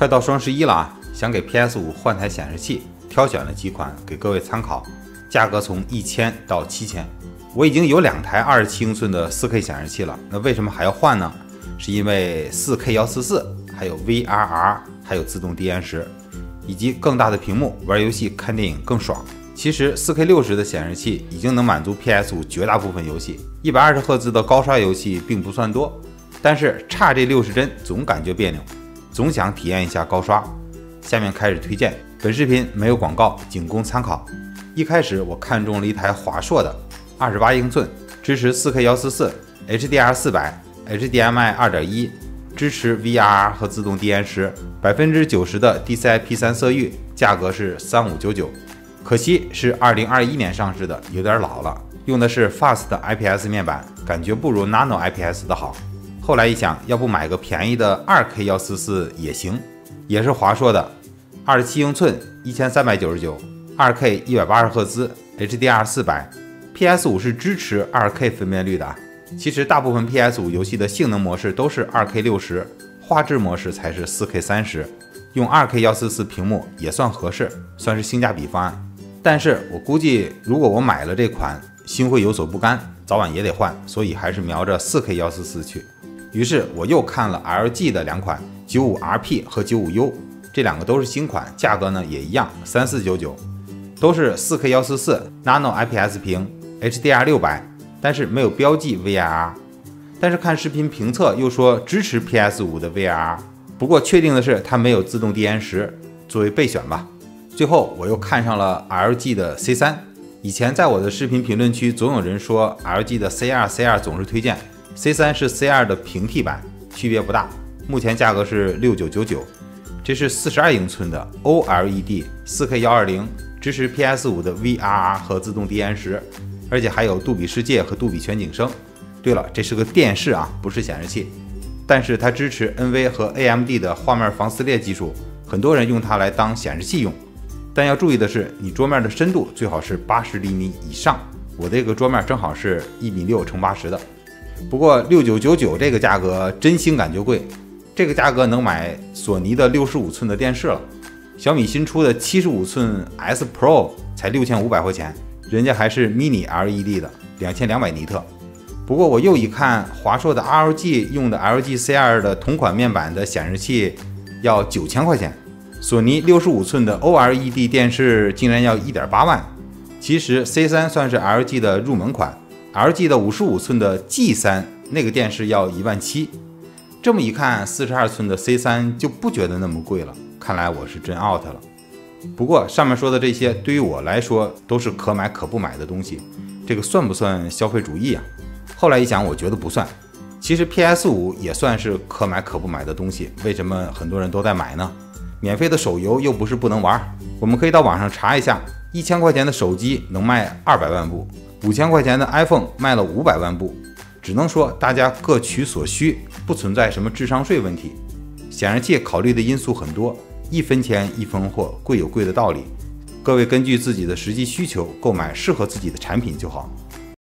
快到双十一了啊，想给 PS 五换台显示器，挑选了几款给各位参考，价格从一千到七千。我已经有两台二十七英寸的四 K 显示器了，那为什么还要换呢？是因为四 K 幺四四，还有 VRR，还有自动低延时，以及更大的屏幕，玩游戏看电影更爽。其实四 K 六十的显示器已经能满足 PS 五绝大部分游戏，一百二十赫兹的高刷游戏并不算多，但是差这六十帧总感觉别扭，总想体验一下高刷。下面开始推荐，本视频没有广告，仅供参考。一开始我看中了一台华硕的。二十八英寸，支持四 K 幺四四，HDR 四百，HDMI 二点一，支持 VRR 和自动低延时，百分之九十的 DCI-P 三色域，价格是三五九九。可惜是二零二一年上市的，有点老了，用的是 Fast IPS 面板，感觉不如 Nano IPS 的好。后来一想，要不买个便宜的二 K 幺四四也行，也是华硕的，二十七英寸，一千三百九十九，二 K 一百八十赫兹，HDR 四百。PS 五是支持 2K 分辨率的，其实大部分 PS 五游戏的性能模式都是 2K 六十，画质模式才是 4K 三十，用 2K 幺四四屏幕也算合适，算是性价比方案。但是我估计，如果我买了这款，心会有所不甘，早晚也得换，所以还是瞄着 4K 幺四四去。于是我又看了 LG 的两款 95RP 和 95U，这两个都是新款，价格呢也一样，三四九九，都是 4K 幺四四 Nano IPS 屏。HDR 六百，但是没有标记 VRR，但是看视频评测又说支持 PS 五的 VRR，不过确定的是它没有自动低延时，作为备选吧。最后我又看上了 LG 的 C 三，以前在我的视频评论区总有人说 LG 的 C 二 C 二总是推荐，C 三是 C 二的平替版，区别不大。目前价格是六九九九，这是四十二英寸的 OLED 四 K 幺二零，支持 PS 五的 VRR 和自动低延时。而且还有杜比世界和杜比全景声。对了，这是个电视啊，不是显示器。但是它支持 NV 和 AMD 的画面防撕裂技术，很多人用它来当显示器用。但要注意的是，你桌面的深度最好是八十厘米以上。我这个桌面正好是一米六乘八十的。不过六九九九这个价格真心感觉贵，这个价格能买索尼的六十五寸的电视了。小米新出的七十五寸 S Pro 才六千五百块钱。人家还是 Mini LED 的，两千两百尼特。不过我又一看，华硕的 ROG 用的 LG C2 的同款面板的显示器要九千块钱，索尼六十五寸的 OLED 电视竟然要一点八万。其实 C3 算是 LG 的入门款，LG 的五十五寸的 G3 那个电视要一万七。这么一看，四十二寸的 C3 就不觉得那么贵了。看来我是真 out 了。不过上面说的这些对于我来说都是可买可不买的东西，这个算不算消费主义啊？后来一想，我觉得不算。其实 PS 五也算是可买可不买的东西，为什么很多人都在买呢？免费的手游又不是不能玩，我们可以到网上查一下，一千块钱的手机能卖二百万部，五千块钱的 iPhone 卖了五百万部。只能说大家各取所需，不存在什么智商税问题。显示器考虑的因素很多。一分钱一分货，贵有贵的道理。各位根据自己的实际需求购买适合自己的产品就好。